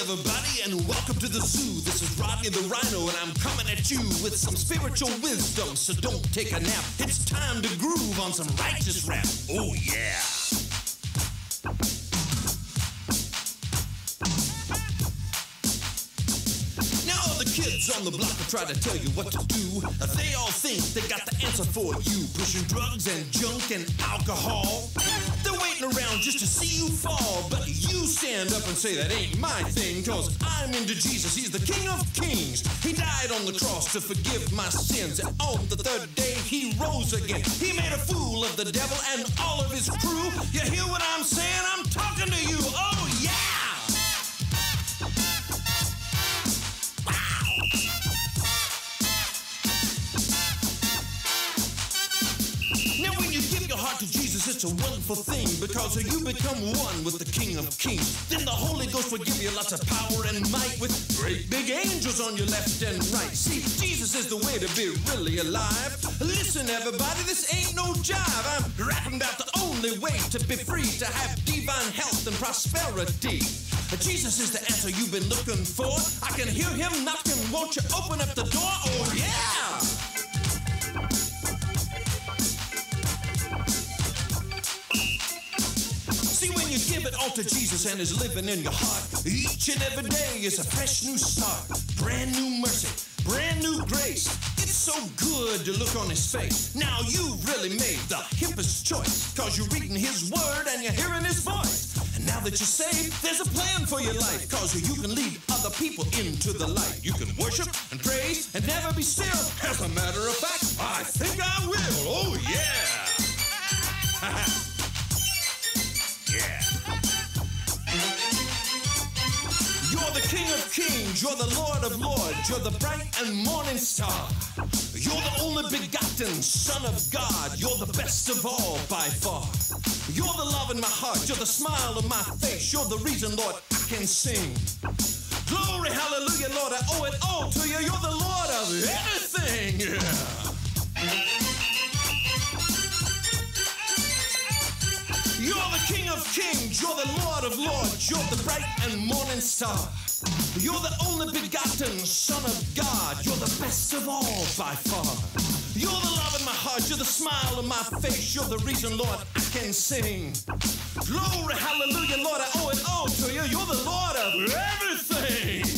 everybody, and welcome to the zoo. This is Rodney the Rhino, and I'm coming at you with some spiritual wisdom. So don't take a nap. It's time to groove on some righteous rap. Oh, yeah. Kids on the block will try to tell you what to do. They all think they got the answer for you. Pushing drugs and junk and alcohol. They're waiting around just to see you fall. But stand up and say that ain't my thing. Cause I'm into Jesus. He's the King of Kings. He died on the cross to forgive my sins. And on the third day he rose again. He made a fool of the devil and all of his crew. You hear what it's a wonderful thing because you become one with the King of Kings. Then the Holy Ghost will give you lots of power and might with great big angels on your left and right. See, Jesus is the way to be really alive. Listen, everybody, this ain't no jive. I'm rapping about the only way to be free, to have divine health and prosperity. Jesus is the answer you've been looking for. I can hear him knocking. Won't you open up the door? Oh, yeah! To Jesus and is living in your heart, each and every day is a fresh new start, brand new mercy, brand new grace. It's so good to look on his face. Now you've really made the hippest choice, cause you're reading his word and you're hearing his voice. And now that you're saved, there's a plan for your life, cause you can lead other people into the light. You can worship and praise and never be still. As a matter of fact, I think I will. Oh. Yeah. King of Kings, you're the Lord of Lords, you're the bright and morning star. You're the only begotten Son of God, you're the best of all by far. You're the love in my heart, you're the smile on my face, you're the reason, Lord, I can sing. Glory, hallelujah, Lord, I owe it all to you. You're the Lord of everything. You're the King of Kings, you're the Lord of Lords, you're the bright and morning star. You're the only begotten Son of God, you're the best of all by far. You're the love in my heart, you're the smile on my face, you're the reason, Lord, I can sing. Glory, hallelujah, Lord, I owe it all to you. You're the Lord of everything.